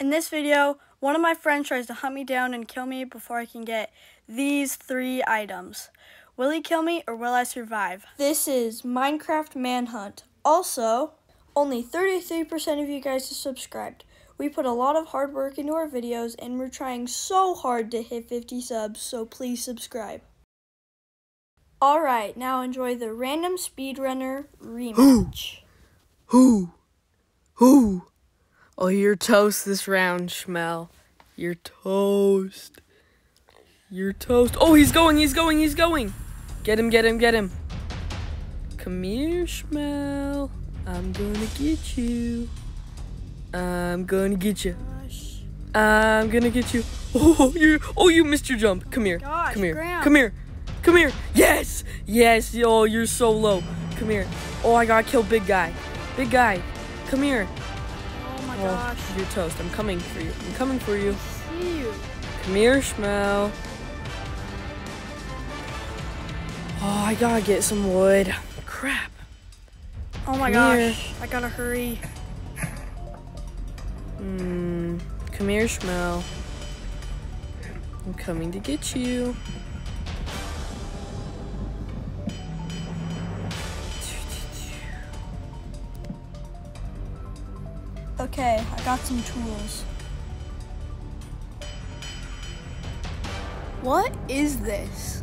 In this video, one of my friends tries to hunt me down and kill me before I can get these three items. Will he kill me or will I survive? This is Minecraft Manhunt. Also, only 33% of you guys are subscribed. We put a lot of hard work into our videos and we're trying so hard to hit 50 subs, so please subscribe. Alright, now enjoy the Random Speedrunner rematch. Who? Who? Oh, you're toast this round, Schmel. You're toast. You're toast. Oh, he's going, he's going, he's going. Get him, get him, get him. Come here, Schmel. I'm gonna get you. I'm gonna get you. I'm gonna get you. Oh, you! Oh, you missed your jump. Come here. Gosh, Come here. Graham. Come here. Come here. Yes. Yes. Oh, you're so low. Come here. Oh, I gotta kill big guy. Big guy. Come here. Oh gosh. you're toast. I'm coming for you. I'm coming for you. See you. Come here, Schmel. Oh, I gotta get some wood. Crap. Oh my Come gosh. here. I gotta hurry. Hmm. Come here, Schmel. I'm coming to get you. Got some tools. What is this?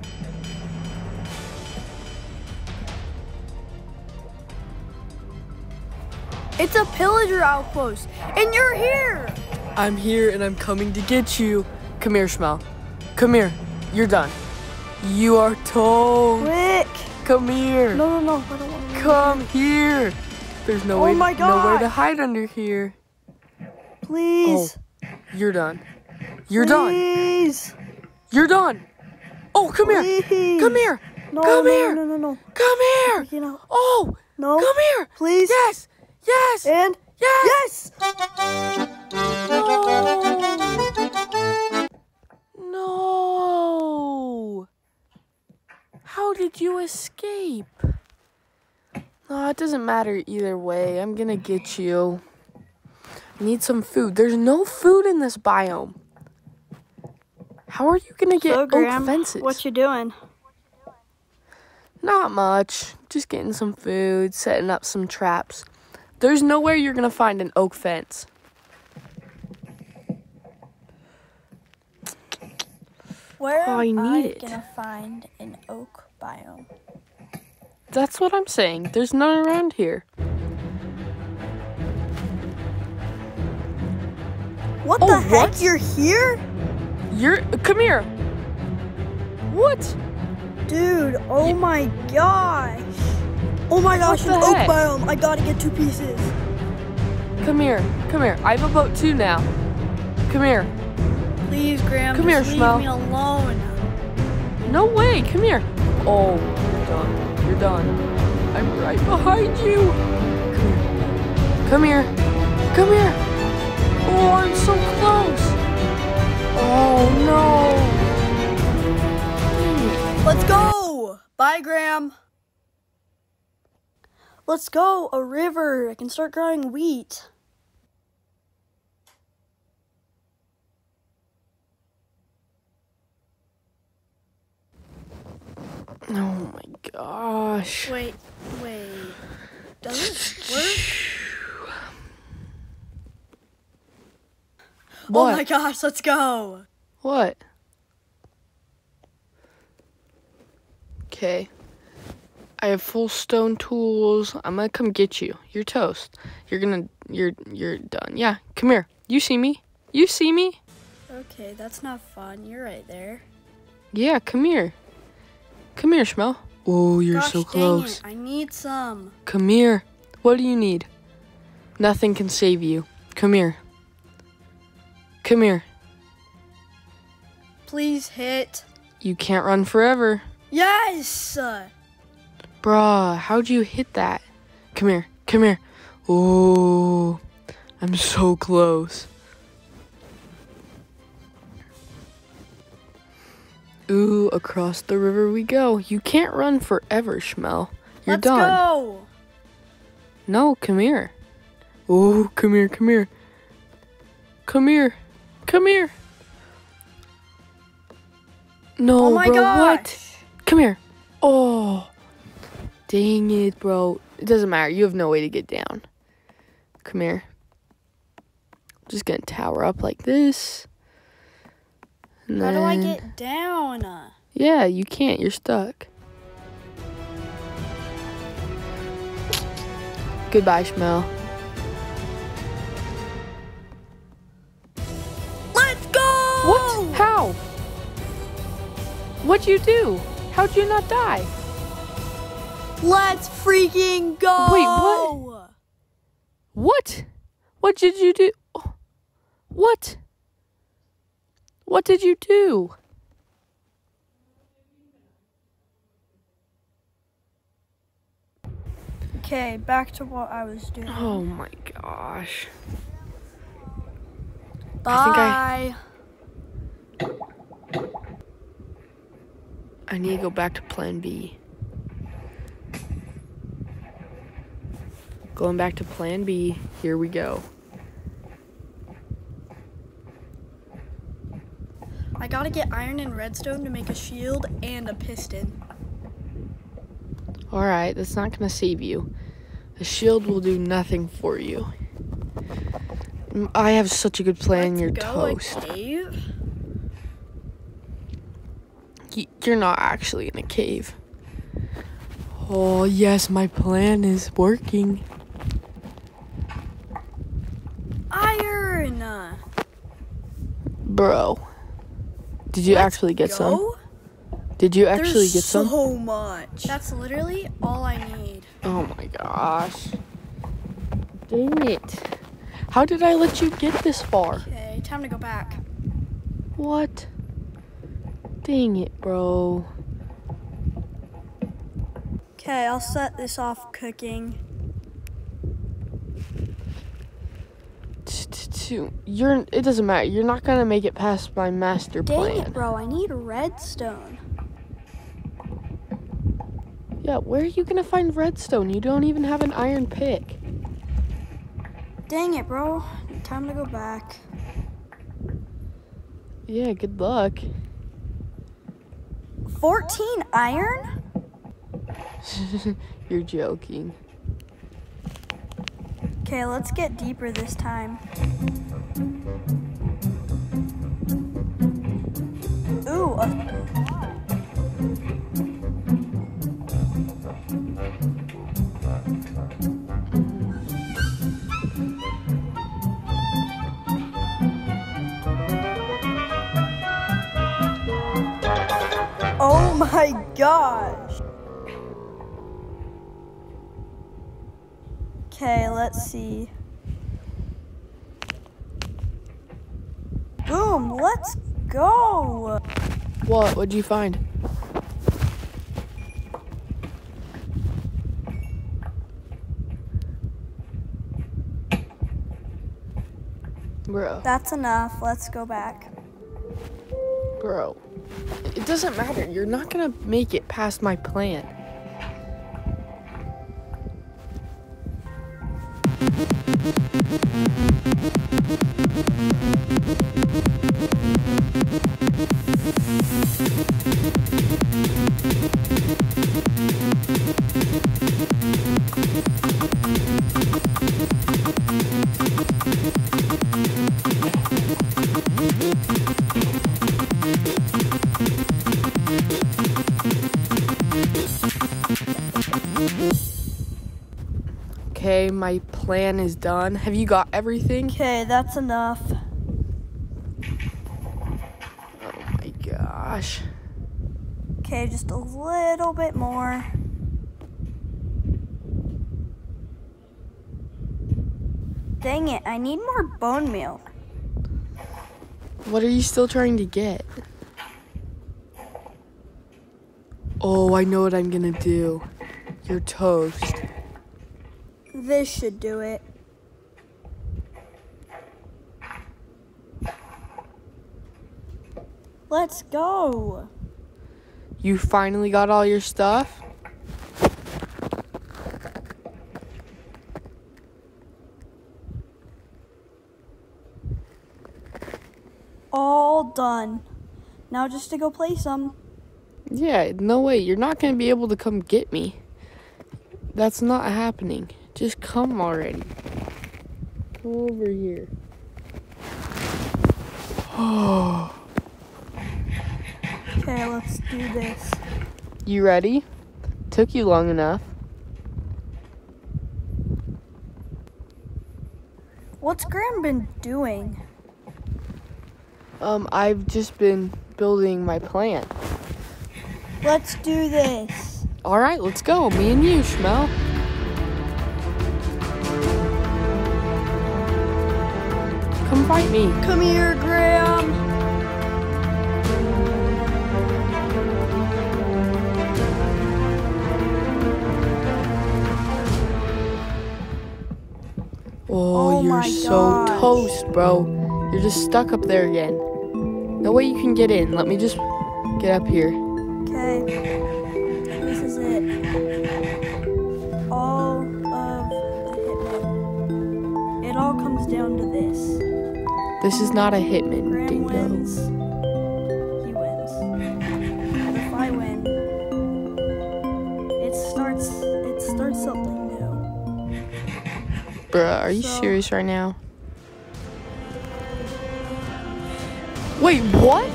It's a pillager outpost, and you're here! I'm here and I'm coming to get you. Come here, Schmel. Come here. You're done. You are told. Quick! Come here. No, no, no, I don't want to. Come here. There's no Oh way, my nowhere to hide under here. Please! Oh, you're done. You're done. Please! You're done. Oh, come here. Come here. No, Come no, here. no, no, no. Come here. You know, Oh, no. come here. Please. Yes. Yes. And Yes. yes! No. No. How did you escape? No, it doesn't matter either way. I'm gonna get you. Need some food. There's no food in this biome. How are you gonna get So, oak Graham, fences? what you doing? Not much. Just getting some food, setting up some traps. There's nowhere you're gonna find an oak fence. Where Oh, I am need I it. gonna find an oak biome? That's what I'm saying. There's none around here. What Oh, the heck? what? You're here? You're come here. What? Dude, oh my gosh. Oh my gosh, the an oak heck? biome. I gotta get two pieces. Come here. Come here. I have a boat too now. Come here. Please, Graham, Come here, leave Schmel. me alone. No way. Come here. Oh, you're done. You're done. I'm right behind you. Come here. Come here. Come here. Oh, I'm so close. Oh no. Let's go. Bye, Graham. Let's go. A river. I can start growing wheat. Oh my gosh. Wait, wait. Does it work? Oh what? Oh my gosh, let's go. What? Okay. I have full stone tools. I'm gonna come get you. You're toast. You're gonna you're you're done. Yeah, come here. You see me? You see me? Okay, that's not fun. You're right there. Yeah, come here. Come here, Schmel. Oh, you're Gosh, so close. I need some. Come here. What do you need? Nothing can save you. Come here. Come here. Please hit. You can't run forever. Yes! Bruh, how'd you hit that? Come here, come here. Oh, I'm so close. Ooh, across the river we go. You can't run forever, Schmel. You're Let's done. go. No, come here. Oh, come here, come here. Come here. Come here. No, oh my bro. gosh. What? Come here. Oh. Dang it, bro. It doesn't matter. You have no way to get down. Come here. Just gonna tower up like this. And How do I get down? Yeah, you can't. You're stuck. Goodbye, Schmel. What'd you do? How'd you not die? Let's freaking go! Wait, what? What? What did you do? What? What did you do? Okay, back to what I was doing. Oh my gosh. Bye. think I need to go back to plan B. Going back to plan B. Here we go. I gotta get iron and redstone to make a shield and a piston. Alright, that's not gonna save you. The shield will do nothing for you. I have such a good plan, you're go, toast. Cave. You're not actually in a cave. Oh, yes, my plan is working. Iron. Bro. Did you Let's actually get some? Did you actually There's get some? so much. That's literally all I need. Oh my gosh. Dang it. How did I let you get this far? Okay, time to go back. What? Dang it, bro. Okay, I'll set this off cooking. You're. It doesn't matter. You're not gonna make it past my master Dang plan. it, bro. I need redstone. Yeah, where are you gonna find redstone? You don't even have an iron pick. Dang it, bro. Time to go back. Yeah, good luck. 14 iron? You're joking. Okay, let's get deeper this time. Ooh, gosh. Okay, let's see. Boom, let's go. What? What'd you find? Bro, That's enough. Let's go back. Bro. It doesn't matter. You're not gonna make it past my plan. My plan is done. Have you got everything? Okay, that's enough. Oh my gosh. Okay, just a little bit more. Dang it, I need more bone meal. What are you still trying to get? Oh, I know what I'm gonna do. You're toast. This should do it. Let's go. You finally got all your stuff? all done. Now just to go play some. Yeah, no way. You're not going to be able to come get me. That's not happening. Just come already. Come over here. Okay, let's do this. You ready? Took you long enough. What's Graham been doing? Um, I've just been building my plant. Let's do this. All right, let's go. Me and you, Schmel. Fight me. Come here, Graham. Oh, Oh you're so gosh. toast, bro. You're just stuck up there again. No way you can get in. Let me just get up here. Okay. This is it. All of the hitmen. It all comes down to this. This is not a hitman, Graham dingo. Wins. He wins. and if I win, it starts. It starts something new. Bruh, are you so. serious right now? Wait, what?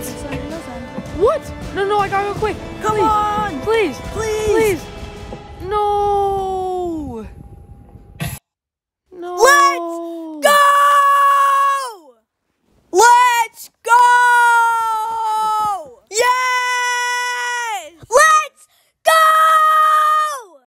What? No, no, I gotta go quick. Come please, on, please, please, please. No. No.